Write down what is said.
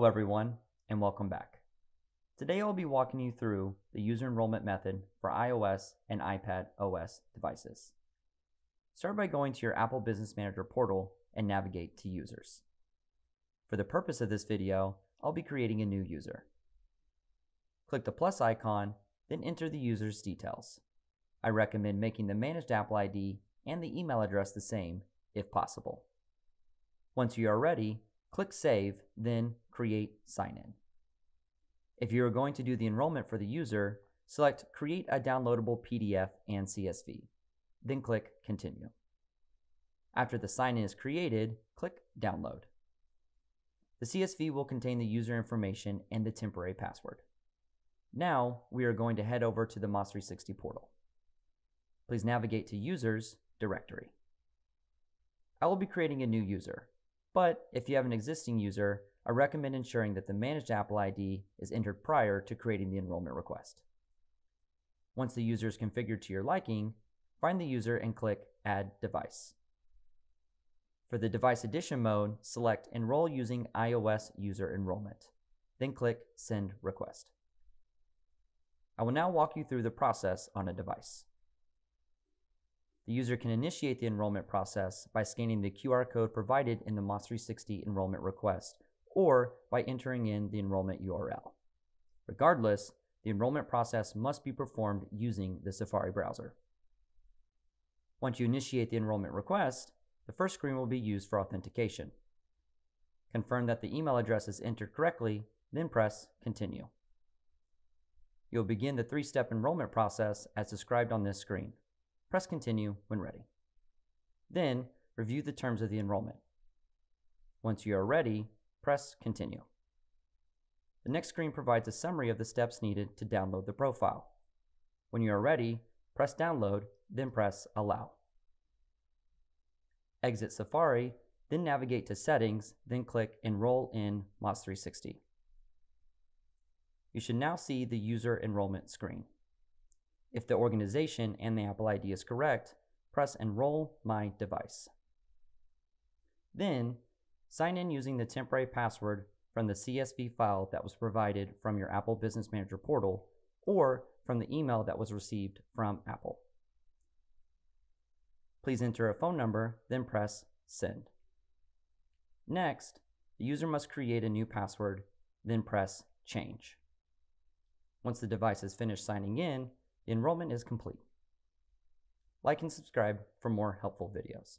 Hello everyone, and welcome back. Today I'll be walking you through the user enrollment method for iOS and iPad OS devices. Start by going to your Apple Business Manager portal and navigate to Users. For the purpose of this video, I'll be creating a new user. Click the plus icon, then enter the user's details. I recommend making the managed Apple ID and the email address the same if possible. Once you are ready, click Save, then Create Sign In. If you are going to do the enrollment for the user, select Create a downloadable PDF and CSV, then click Continue. After the sign-in is created, click Download. The CSV will contain the user information and the temporary password. Now, we are going to head over to the MaaS360 portal. Please navigate to Users Directory. I will be creating a new user, but if you have an existing user, I recommend ensuring that the managed Apple ID is entered prior to creating the enrollment request. Once the user is configured to your liking, find the user and click Add Device. For the device edition mode, select Enroll using iOS user enrollment, then click Send Request. I will now walk you through the process on a device. The user can initiate the enrollment process by scanning the QR code provided in the MaaS360 enrollment request or by entering in the enrollment URL. Regardless, the enrollment process must be performed using the Safari browser. Once you initiate the enrollment request, the first screen will be used for authentication. Confirm that the email address is entered correctly, then press Continue. You'll begin the three-step enrollment process as described on this screen. Press Continue when ready. Then, review the terms of the enrollment. Once you are ready, press Continue. The next screen provides a summary of the steps needed to download the profile. When you are ready, press Download, then press Allow. Exit Safari, then navigate to Settings, then click Enroll in MaaS360. You should now see the user enrollment screen. If the organization and the Apple ID is correct, press Enroll My Device. Then, sign in using the temporary password from the CSV file that was provided from your Apple Business Manager portal or from the email that was received from Apple. Please enter a phone number, then press Send. Next, the user must create a new password, then press Change. Once the device is finished signing in, enrollment is complete. Like and subscribe for more helpful videos.